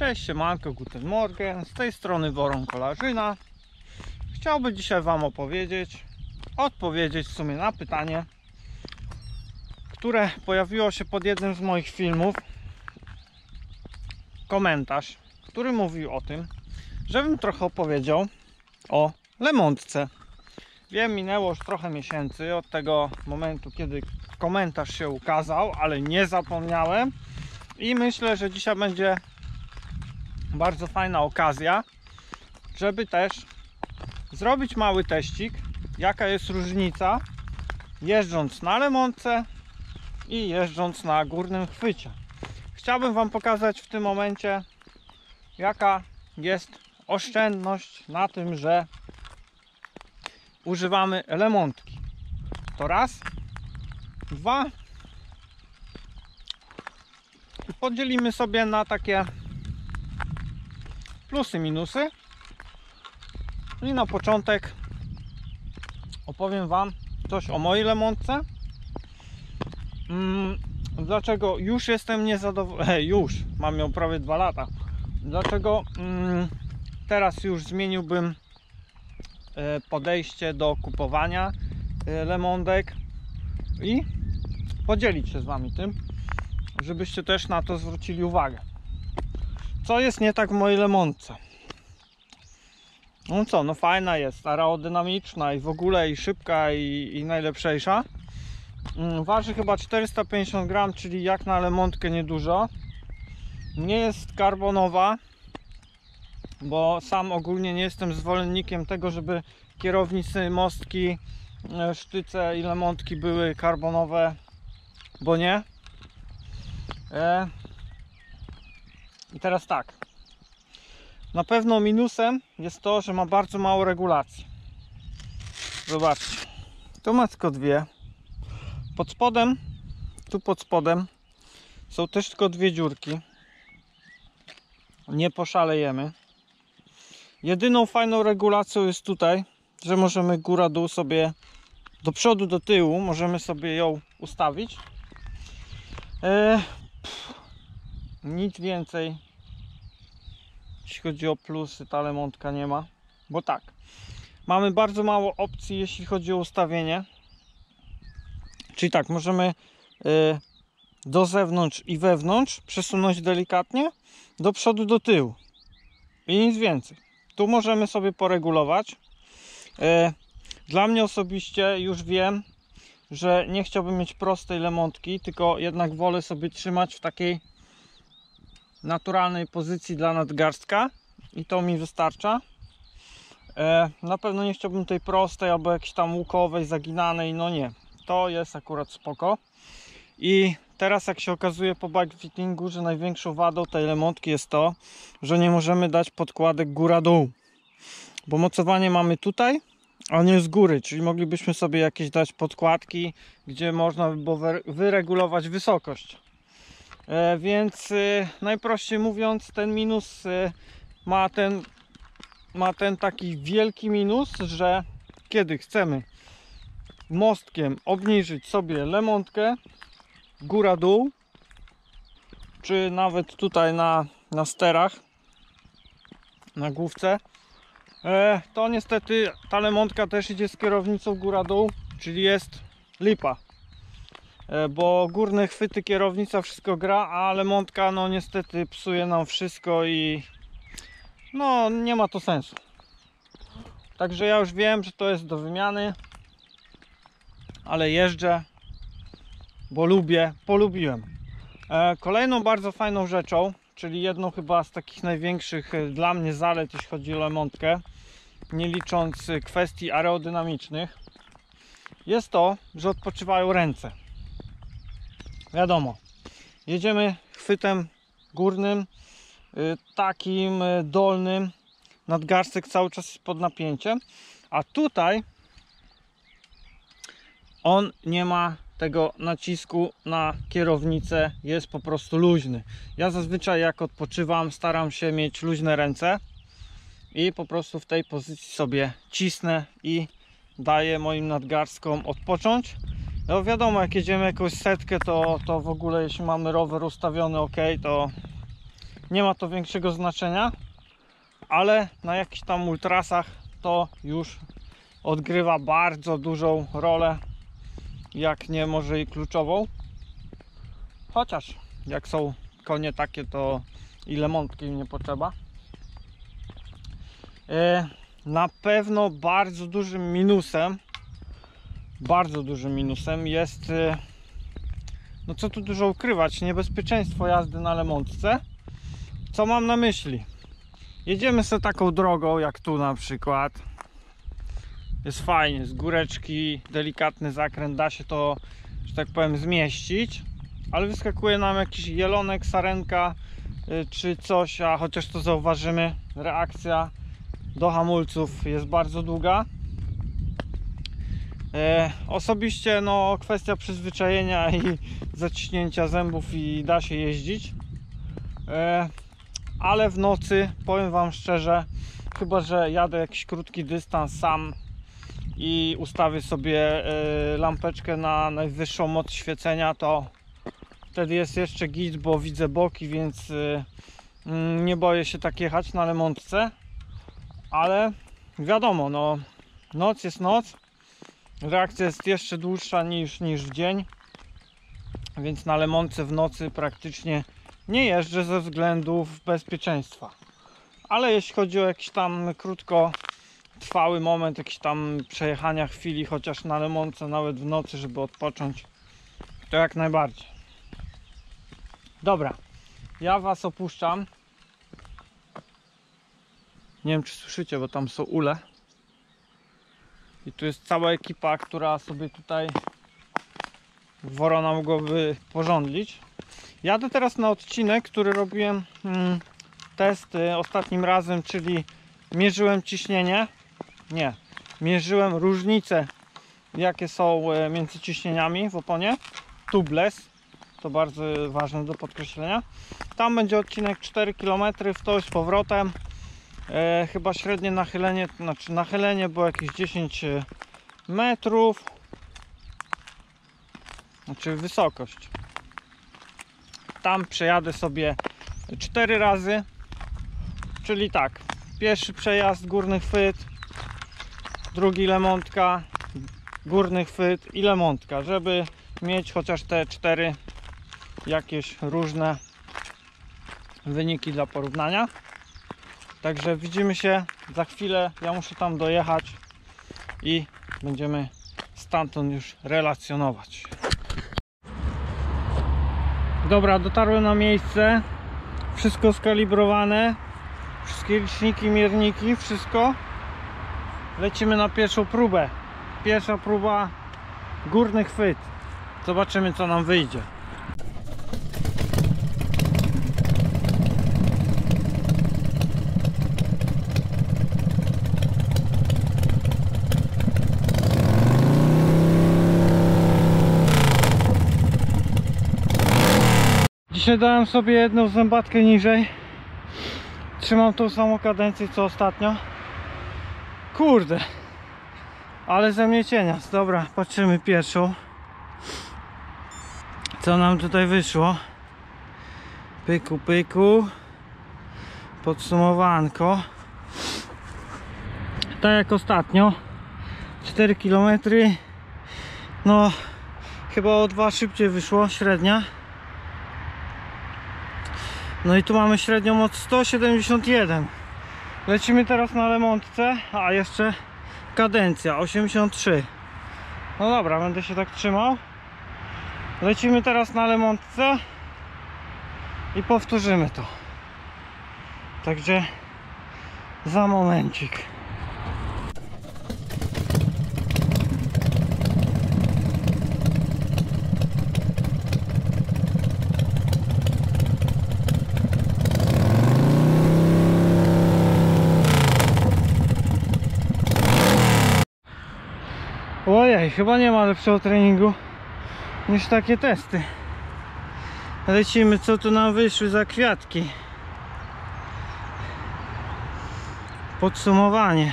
Cześć, siemanko, guten morgen, z tej strony Woron Kolarzyna. Chciałbym dzisiaj Wam opowiedzieć, odpowiedzieć w sumie na pytanie, które pojawiło się pod jednym z moich filmów. Komentarz, który mówił o tym, żebym trochę opowiedział o Lemontce. Wiem, minęło już trochę miesięcy od tego momentu, kiedy komentarz się ukazał, ale nie zapomniałem. I myślę, że dzisiaj będzie bardzo fajna okazja, żeby też zrobić mały teścik, jaka jest różnica jeżdżąc na Lemonce i jeżdżąc na górnym chwycie. Chciałbym Wam pokazać w tym momencie, jaka jest oszczędność na tym, że używamy Lemontki. To raz. Dwa. Podzielimy sobie na takie plusy, minusy. I na początek opowiem Wam coś o mojej lemontce. Mm, dlaczego już jestem niezadowolony? Już, mam ją prawie 2 lata. Dlaczego mm, teraz już zmieniłbym e, podejście do kupowania e, lemondek i podzielić się z Wami tym, żebyście też na to zwrócili uwagę. Co jest nie tak w mojej lemonce? No co, no fajna jest, aerodynamiczna i w ogóle i szybka i, i najlepszejsza. Mm, Waży chyba 450 gram, czyli jak na lemontkę niedużo. Nie jest karbonowa, bo sam ogólnie nie jestem zwolennikiem tego, żeby kierownicy, mostki, e, sztyce i lemontki były karbonowe, bo nie. E, I teraz tak. Na pewno minusem jest to, że ma bardzo mało regulacji. Zobaczcie. Tu ma tylko dwie. Pod spodem, tu pod spodem są też tylko dwie dziurki. Nie poszalejemy. Jedyną fajną regulacją jest tutaj, że możemy góra-dół sobie do przodu, do tyłu, możemy sobie ją ustawić. E, nic więcej jeśli chodzi o plusy, ta lemontka nie ma. Bo tak, mamy bardzo mało opcji, jeśli chodzi o ustawienie. Czyli tak, możemy y, do zewnątrz i wewnątrz przesunąć delikatnie, do przodu, do tyłu. I nic więcej. Tu możemy sobie poregulować. Y, dla mnie osobiście już wiem, że nie chciałbym mieć prostej lemontki, tylko jednak wolę sobie trzymać w takiej naturalnej pozycji dla nadgarstka i to mi wystarcza. E, na pewno nie chciałbym tej prostej albo jakiejś tam łukowej, zaginanej, no nie. To jest akurat spoko. I teraz jak się okazuje po backfittingu, że największą wadą tej lemontki jest to, że nie możemy dać podkładek góra-dół. Bo mocowanie mamy tutaj, a nie z góry, czyli moglibyśmy sobie jakieś dać podkładki, gdzie można by było wyregulować wysokość. E, więc e, najprościej mówiąc, ten minus e, ma ten, ma ten taki wielki minus, że kiedy chcemy mostkiem obniżyć sobie lemontkę góra-dół, czy nawet tutaj na, na sterach, na główce, to niestety ta lemontka też idzie z kierownicą góra-dół, czyli jest lipa. E, bo górne chwyty kierownica wszystko gra, ale montka no niestety psuje nam wszystko i no nie ma to sensu. Także ja już wiem, że to jest do wymiany, ale jeżdżę, bo lubię, polubiłem. E, kolejną bardzo fajną rzeczą, czyli jedną chyba z takich największych e, dla mnie zalet, jeśli chodzi o lemontkę, nie licząc kwestii aerodynamicznych, jest to, że odpoczywają ręce wiadomo, jedziemy chwytem górnym, y, takim y, dolnym, nadgarstek cały czas pod napięciem, a tutaj on nie ma tego nacisku na kierownicę, jest po prostu luźny. Ja zazwyczaj jak odpoczywam, staram się mieć luźne ręce i po prostu w tej pozycji sobie cisnę i daję moim nadgarstkom odpocząć no wiadomo, jak jedziemy jakąś setkę, to, to w ogóle jeśli mamy rower ustawiony ok, to nie ma to większego znaczenia, ale na jakichś tam ultrasach to już odgrywa bardzo dużą rolę, jak nie może i kluczową. Chociaż jak są konie takie, to ile mątki im nie potrzeba. E, Na pewno bardzo dużym minusem, bardzo dużym minusem jest, e, no co tu dużo ukrywać, niebezpieczeństwo jazdy na Lemontce. Co mam na myśli? Jedziemy sobie taką drogą, jak tu na przykład. Jest fajnie, z góreczki, delikatny zakręt, da się to, że tak powiem, zmieścić. Ale wyskakuje nam jakiś jelonek, sarenka y, czy coś, a chociaż to zauważymy, reakcja do hamulców jest bardzo długa. E, osobiście no kwestia przyzwyczajenia i zaciśnięcia zębów i da się jeździć. E, ale w nocy powiem Wam szczerze, chyba że jadę jakiś krótki dystans sam i ustawię sobie e, lampeczkę na najwyższą moc świecenia, to wtedy jest jeszcze git, bo widzę boki, więc e, mm, nie boję się tak jechać na lemontce. Ale wiadomo, no noc jest noc. Reakcja jest jeszcze dłuższa niż, niż w dzień. Więc na lemontce w nocy praktycznie nie jeżdżę ze względów bezpieczeństwa. Ale jeśli chodzi o jakiś tam krótko trwały moment, jakiś tam przejechania chwili, chociaż na lemonce, nawet w nocy, żeby odpocząć, to jak najbardziej. Dobra, ja Was opuszczam. Nie wiem, czy słyszycie, bo tam są ule. I tu jest cała ekipa, która sobie tutaj worona mogłoby porządlić. Jadę teraz na odcinek, który robiłem mm, testy ostatnim razem, czyli mierzyłem ciśnienie. Nie, mierzyłem różnice, jakie są e, między ciśnieniami w oponie. Tubeless, to bardzo ważne do podkreślenia. Tam będzie odcinek 4 km w to z powrotem. E, chyba średnie nachylenie, znaczy nachylenie było jakieś 10 metrów. Znaczy wysokość. Tam przejadę sobie 4 razy. Czyli tak pierwszy przejazd górny chwyt drugi lemontka górny chwyt i lemontka żeby mieć chociaż te cztery jakieś różne wyniki dla porównania także widzimy się za chwilę ja muszę tam dojechać i będziemy stamtąd już relacjonować Dobra, dotarłem na miejsce. Wszystko skalibrowane. Wszystkie liczniki, mierniki, wszystko. Lecimy na pierwszą próbę. Pierwsza próba górny chwyt. Zobaczymy co nam wyjdzie. Dzisiaj dałem sobie jedną zębatkę niżej. Trzymam tą samą kadencję co ostatnio. Kurde. Ale ze mnie cienias. Dobra, patrzymy pierwszą. Co nam tutaj wyszło? Pyku, pyku. Podsumowanko. Tak jak ostatnio. 4 km. No, chyba o dwa szybciej wyszło średnia. No i tu mamy średnią moc 171 Lecimy teraz na lemontce A jeszcze kadencja 83 No dobra, będę się tak trzymał. Lecimy teraz na lemontce I powtórzymy to. Także Za momencik Chyba nie ma lepszego treningu niż takie testy. Lecimy, co tu nam wyszły za kwiatki. Podsumowanie.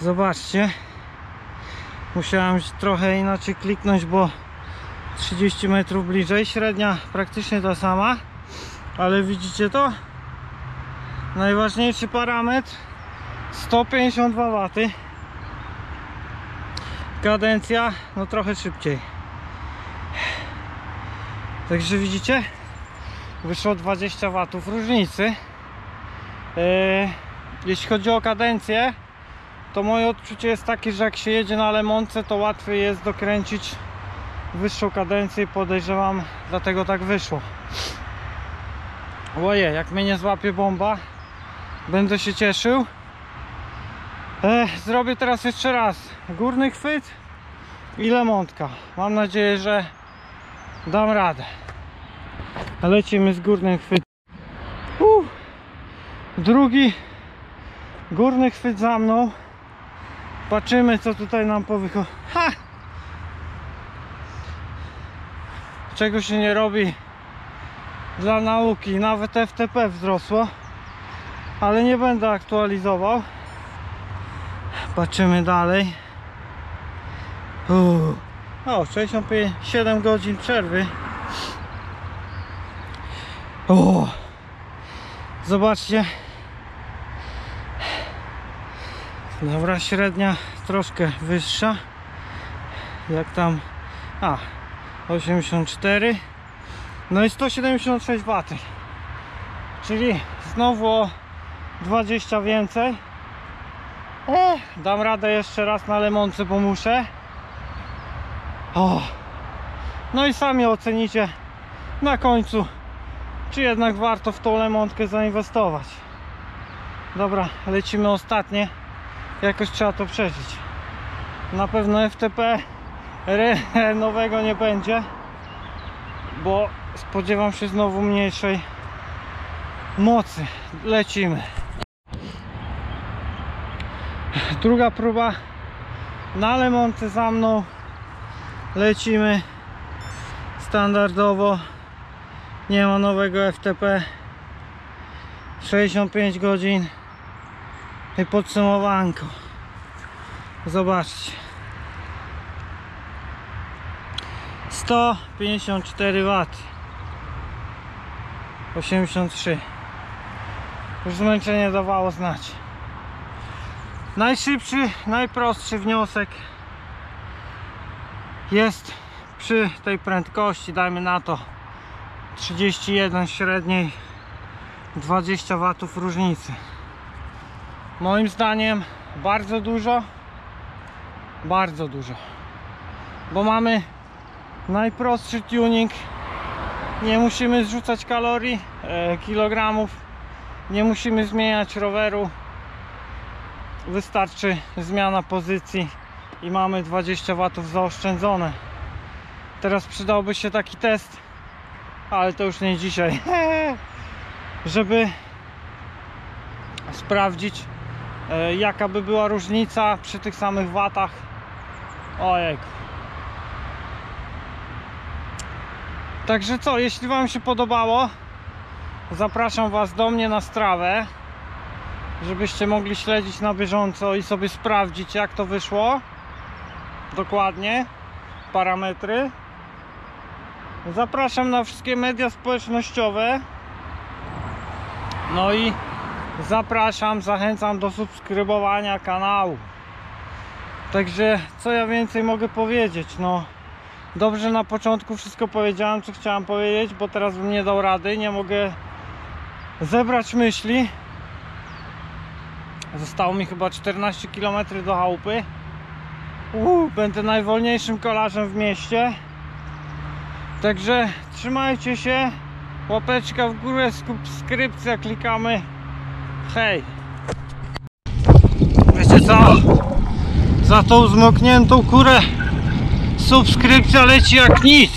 Zobaczcie. Musiałem trochę inaczej kliknąć, bo 30 metrów bliżej. Średnia praktycznie ta sama. Ale widzicie to? Najważniejszy parametr 152 W. Kadencja no trochę szybciej. Także widzicie? Wyszło 20 W różnicy. Yy, jeśli chodzi o kadencję, to moje odczucie jest takie, że jak się jedzie na Lemonce, to łatwiej jest dokręcić wyższą kadencję podejrzewam, dlatego tak wyszło. Oje, jak mnie nie złapie bomba, będę się cieszył. Zrobię teraz jeszcze raz górny chwyt i lemontka. Mam nadzieję, że dam radę. Lecimy z górnym chwytem. Uh, drugi górny chwyt za mną. Patrzymy co tutaj nam powychodzi. Ha! Czego się nie robi dla nauki. Nawet FTP wzrosło. Ale nie będę aktualizował. Patrzymy dalej. Uuu. O, 65, 7 godzin przerwy. O, zobaczcie. Dobra, średnia troszkę wyższa. Jak tam? A, 84. No i 176 W. Czyli znowu o 20 więcej. Dam radę jeszcze raz na lemonce, bo muszę. O. No i sami ocenicie na końcu, czy jednak warto w tą lemontkę zainwestować. Dobra, lecimy ostatnie. Jakoś trzeba to przeżyć. Na pewno FTP nowego nie będzie, bo spodziewam się znowu mniejszej mocy. Lecimy. Druga próba na lemonce za mną. Lecimy standardowo. Nie ma nowego FTP. 65 godzin i podsumowanko. Zobaczcie. 154 W 83 Już zmęczenie dawało znać Najszybszy, najprostszy wniosek jest przy tej prędkości, dajmy na to 31 średniej 20 W różnicy. Moim zdaniem bardzo dużo bardzo dużo bo mamy najprostszy tuning nie musimy zrzucać kalorii e, kilogramów nie musimy zmieniać roweru wystarczy zmiana pozycji i mamy 20 W zaoszczędzone. Teraz przydałby się taki test ale to już nie dzisiaj. Żeby sprawdzić e, jaka by była różnica przy tych samych watach. Ojejku Także co, jeśli Wam się podobało, zapraszam Was do mnie na strawę, żebyście mogli śledzić na bieżąco i sobie sprawdzić, jak to wyszło. Dokładnie, parametry. Zapraszam na wszystkie media społecznościowe. No i zapraszam, zachęcam do subskrybowania kanału. Także co ja więcej mogę powiedzieć? No. Dobrze na początku wszystko powiedziałem, co chciałem powiedzieć, bo teraz bym nie dał rady, nie mogę zebrać myśli. Zostało mi chyba 14 km do chałupy. Uu, będę najwolniejszym kolarzem w mieście. Także trzymajcie się. Łapeczka w górę, subskrypcja, klikamy. Hej! Wiecie co? Za tą zmokniętą kurę subskrypcja leci jak nic